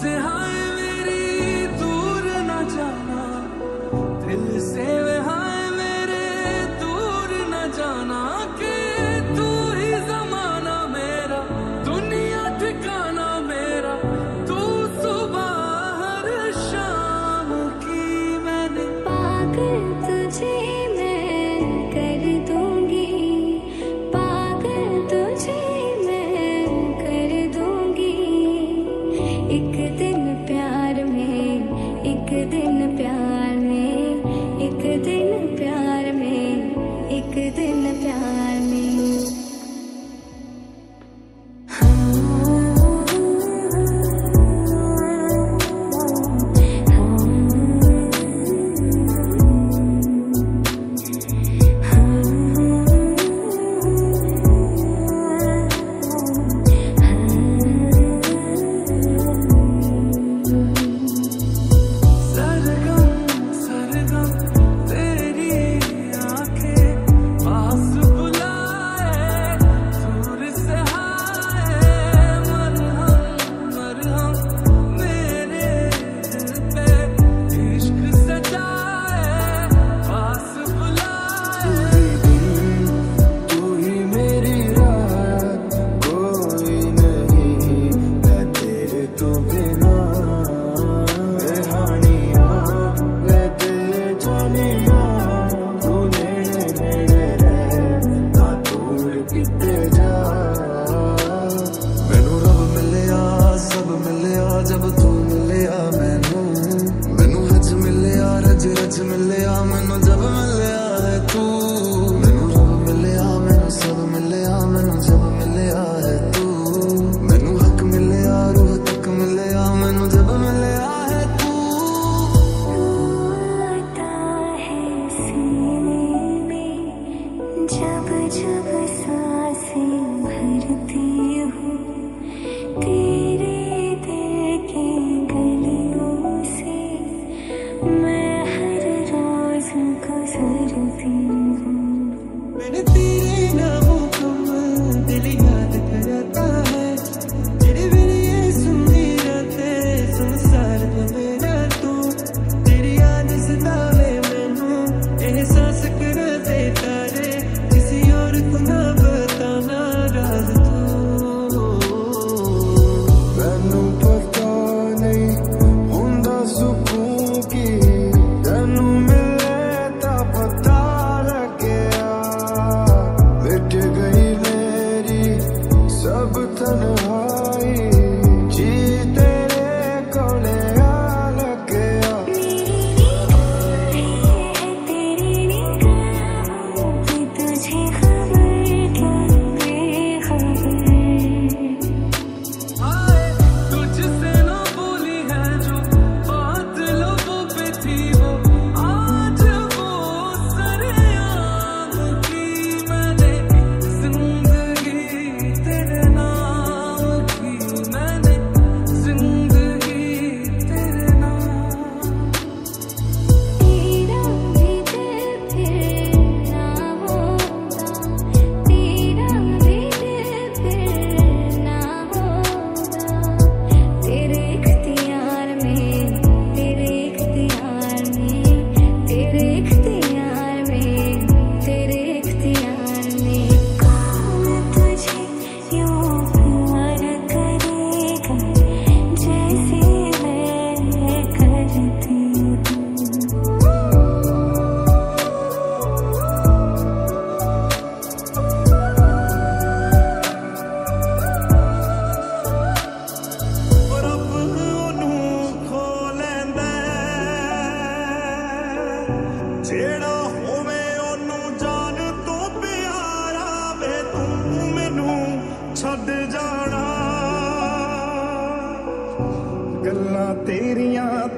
से हाँ feeling. ਤੇਰੀਆਂ